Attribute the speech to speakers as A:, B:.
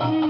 A: Mm-hmm.